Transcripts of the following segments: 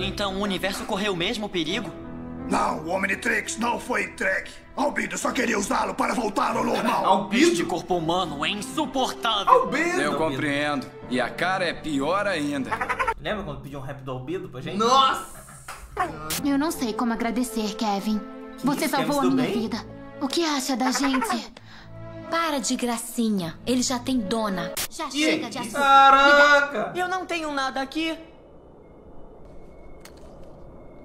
Então o universo correu o mesmo perigo? Não, o Omnitrix não foi entregue. Albedo só queria usá-lo para voltar ao normal. Este Albedo? corpo humano é insuportável. Albedo! Eu compreendo. E a cara é pior ainda. Lembra quando pediu um rap do Albedo pra gente? Nossa! Eu não sei como agradecer, Kevin. Você salvou a minha bem? vida. O que acha da gente? Para de gracinha. Ele já tem dona. Já chega de assunto. Caraca! Eu não tenho nada aqui.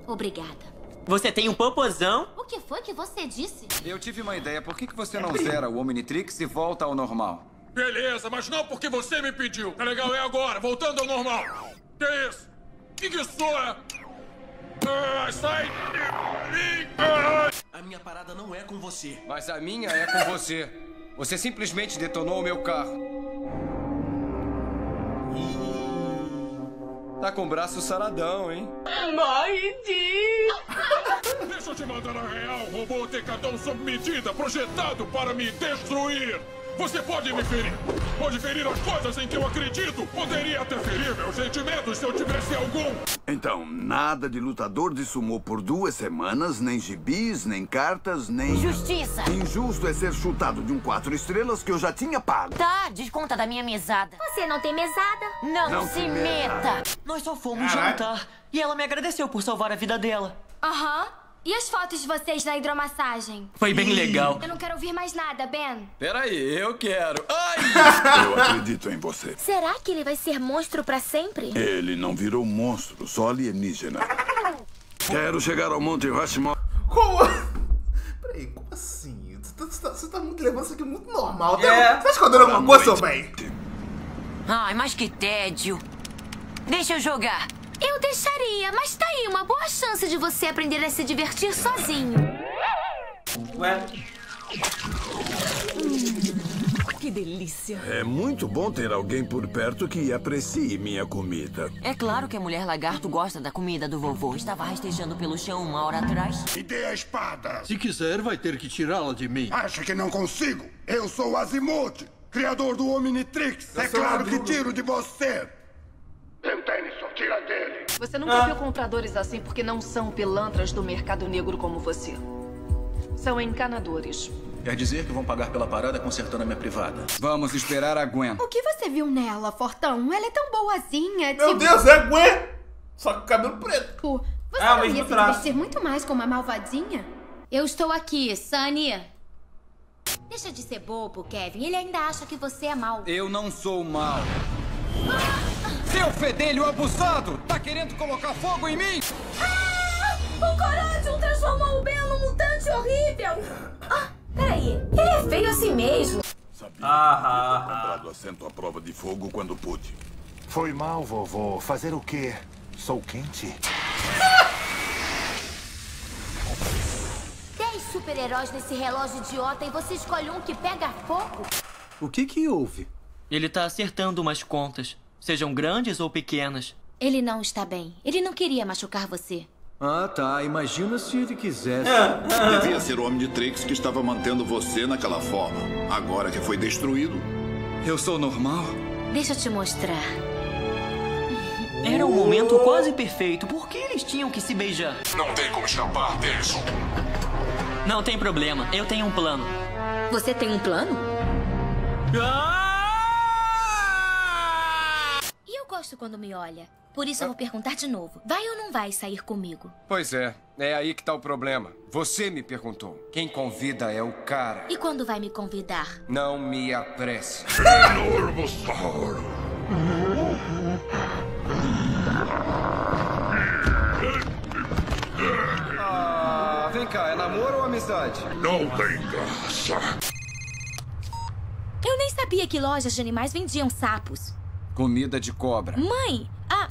Obrigada. Você tem um popozão? O que foi que você disse? Eu tive uma ideia. Por que, que você não zera o Omnitrix e volta ao normal? Beleza, mas não porque você me pediu. Tá legal, é agora, voltando ao normal. Que isso? Que que isso é? Ah, sai de mim! Ah! A minha parada não é com você. Mas a minha é com você. Você simplesmente detonou o meu carro. Tá com o braço saradão, hein? Deixa eu te mandar a real, robô tecadão sob medida, projetado para me destruir. Você pode me ferir. Pode ferir as coisas em que eu acredito. Poderia até ferir meus sentimentos se eu tivesse algum. Então, nada de lutador de sumô por duas semanas, nem gibis, nem cartas, nem. Justiça. Injusto é ser chutado de um quatro estrelas que eu já tinha pago. Tá, desconta da minha mesada. Você não tem mesada? Não, Não se se meta. Nós só fomos Caraca. jantar. E ela me agradeceu por salvar a vida dela. Aham. E as fotos de vocês na hidromassagem? Foi bem legal. Eu não quero ouvir mais nada, Ben. Peraí, eu quero. Ai! Eu acredito em você. Será que ele vai ser monstro pra sempre? Ele não virou monstro, só alienígena. Quero chegar ao Monte Rushmore. Como? Peraí, como assim? Você tá, você tá- tá muito levando isso aqui muito normal. Tá- É. Você tá escondendo alguma coisa, seu bem? Ai, mas que tédio. Deixa eu jogar. Eu deixaria, mas tá aí uma boa chance de você aprender a se divertir sozinho. Ué, Que delícia. É muito bom ter alguém por perto que aprecie minha comida. É claro que a mulher lagarto gosta da comida do vovô. Estava rastejando pelo chão uma hora atrás. Me dê a espada. Se quiser, vai ter que tirá-la de mim. Acha que não consigo? Eu sou o Azimuth, criador do Omnitrix. É sou claro que tiro de você. Eu tenho, só tira dele. Você nunca viu compradores assim porque não são pilantras do mercado negro como você. São encanadores. Quer dizer que vão pagar pela parada consertando a minha privada. Vamos esperar a Gwen. O que você viu nela, Fortão? Ela é tão boazinha, Meu Deus, é Gwen! Só com cabelo preto. Você Ah, o não ia se divertir muito mais com uma malvadinha? Eu estou aqui, Sunny. Deixa de ser bobo, Kevin. Ele ainda acha que você é mau. Eu não sou mal. Seu fedelho abusado! Tá querendo colocar fogo em mim? O Corodium transformou o Ben num mutante horrível! Ah, peraí. Ele é feio assim mesmo. Sabia Ah, que eu ah, ah. comprado assento à prova de fogo quando pude. Foi mal, vovô. Fazer o quê? Sou quente. Dez super-heróis nesse relógio idiota e você escolhe um que pega fogo? O que que houve? Ele tá acertando umas contas, sejam grandes ou pequenas. Ele não está bem. Ele não queria machucar você. Ah, tá. Imagina se ele quisesse. Devia ser o Omnitrix que estava mantendo você naquela forma. Agora que foi destruído, Eu sou normal? Deixa eu te mostrar. Era um momento quase perfeito. Por que eles tinham que se beijar? Não tem como escapar disso. Não tem problema, eu tenho um plano. Você tem um plano? E eu gosto quando me olha. Por isso eu vou perguntar de novo. Vai ou não vai sair comigo? Pois é, é aí que tá o problema. Você me perguntou. Quem convida é o cara. E quando vai me convidar? Não me apresse. Ah, vem cá, é namoro ou amizade? Não tem graça. Eu nem sabia que lojas de animais vendiam sapos. Comida de cobra. Mãe! Ah!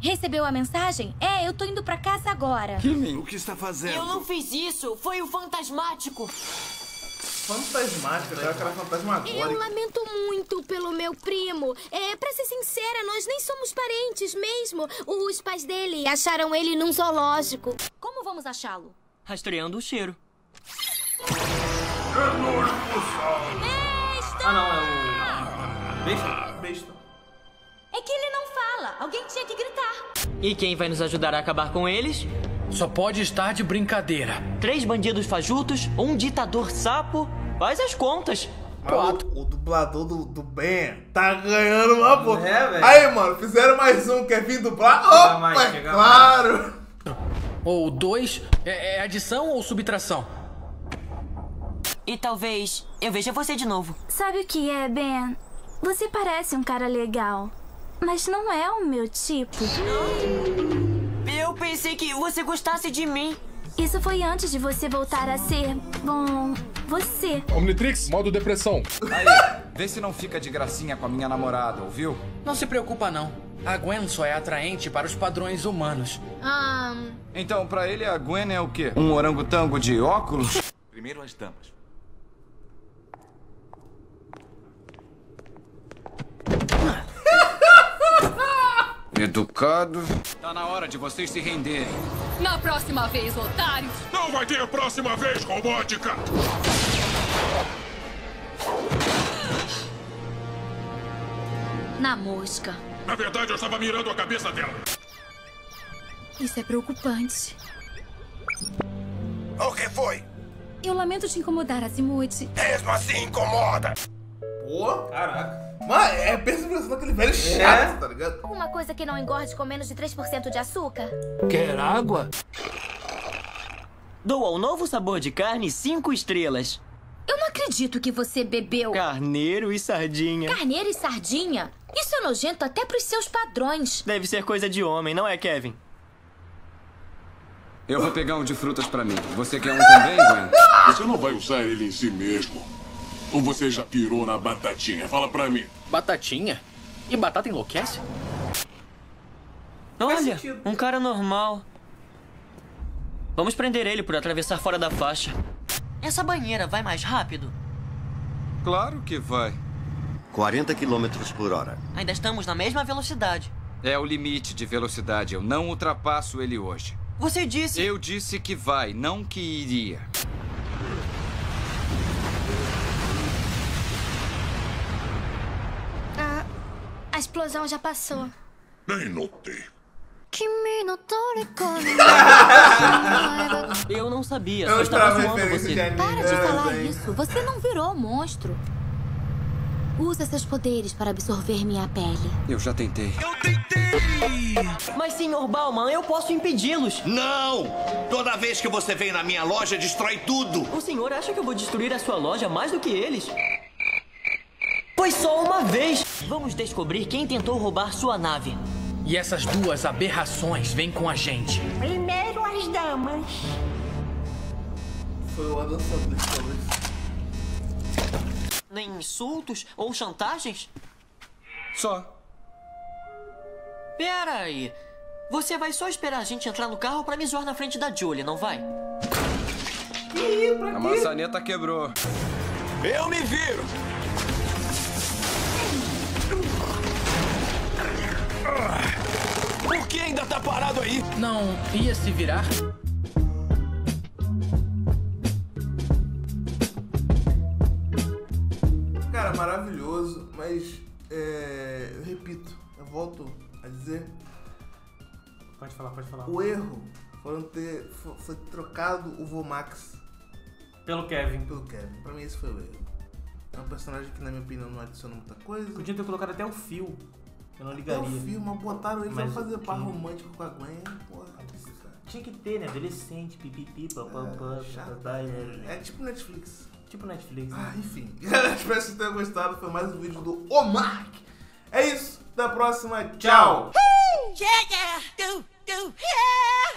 Recebeu a mensagem? É, eu tô indo pra casa agora. O que está fazendo? fiz isso. Foi o fantasmático. Fantasmática, cara, cara Eu fantasmagórico. lamento muito pelo meu primo. É, pra ser sincera, nós nem somos parentes mesmo. Os pais dele acharam ele num zoológico. Como vamos achá-lo? Rastreando o cheiro. Ah, não, é o. Besta? Besta. E quem vai nos ajudar a acabar com eles? Só pode estar de brincadeira. Três bandidos fajutos, um ditador sapo. Faz as contas. Mas o, o dublador do, do Ben tá ganhando uma boa. É, velho. Aí, mano, fizeram mais um, quer vir dublar? Opa, mais, é claro! Ou dois, é, é adição ou subtração? E talvez eu veja você de novo. Sabe o que é, Ben? Você parece um cara legal, mas não é o meu tipo. Eu pensei que você gostasse de mim. Isso foi antes de você voltar a ser, bom, você. Omnitrix, modo depressão. Aí, vê se não fica de gracinha com a minha namorada, ouviu? Não se preocupa não. A Gwen só é atraente para os padrões humanos. Ah, Então, pra ele, a Gwen é o quê? Um orangotango de óculos? Primeiro as damas. Educado. Tá na hora de vocês se renderem. Na próxima vez, otários. Não vai ter a próxima vez, robótica! na mosca. Na verdade, eu estava mirando a cabeça dela. Isso é preocupante. O que foi? Eu lamento te incomodar, Azimuth. Mesmo assim incomoda. Pô, caraca. Mano, é percepção daquele velho chato, tá ligado? Alguma coisa que não engorde com menos de 3% de açúcar? Quer água? Dou ao novo sabor de carne cinco estrelas. Eu não acredito que você bebeu Carneiro e sardinha. carneiro e sardinha. Isso é nojento até pros seus padrões. Deve ser coisa de homem, não é, Kevin? Eu vou pegar um de frutas pra mim. Você quer um também, Gwen? Você não vai usar ele em si mesmo. Ou você já pirou na batatinha? Fala pra mim. Batatinha? E batata enlouquece? Olha, um cara normal. Vamos prender ele por atravessar fora da faixa. Essa banheira vai mais rápido? Claro que vai. 40 km por hora. Ainda estamos na mesma velocidade. É o limite de velocidade. Eu não ultrapasso ele hoje. Você disse. Eu disse que vai, não que iria. Explosão já passou. Nem notei. Eu não sabia, Eu estava estava zoando referência você. de anime. Para de É, falar isso. Você não virou monstro. Usa seus poderes para absorver minha pele. Eu já tentei. Mas, senhor Bauman, eu posso impedi-los. Não! Toda vez que você vem na minha loja, destrói tudo. O senhor acha que eu vou destruir a sua loja mais do que eles? Foi só uma vez. Vamos descobrir quem tentou roubar sua nave. E essas duas aberrações vêm com a gente. Primeiro as damas. Foi o Adam Sandler que falou isso. Nem insultos ou chantagens? Só. Pera aí. Você vai só esperar a gente entrar no carro pra me zoar na frente da Julia, não vai? A maçaneta quebrou. Eu me viro. Por que ainda tá parado aí? Não ia se virar? Cara, maravilhoso, mas é, eu repito, eu volto a dizer, Pode falar, pode falar. o erro foi ter foi, trocado o Vomax Pelo Kevin. pelo Kevin. Pra mim esse foi o erro. É um personagem que na minha opinião não adiciona muita coisa. Podia ter colocado até o fio. Eu não Até ligaria. o filme, botaram ele pra fazer o par que- romântico com a Gwen, porra. Tinha que ter, né? Adolescente, pipipi, papapá. chato. papapá, né? É tipo Netflix. Tipo Netflix. Ah, né? enfim. Galera, espero que vocês tenham gostado. Foi mais um vídeo do Omar. É isso. Até a próxima. Tchau. Yeah, yeah, do, do, yeah!